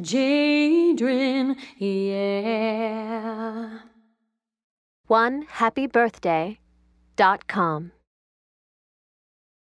Jadrin, yeah. One happy birthday dot com.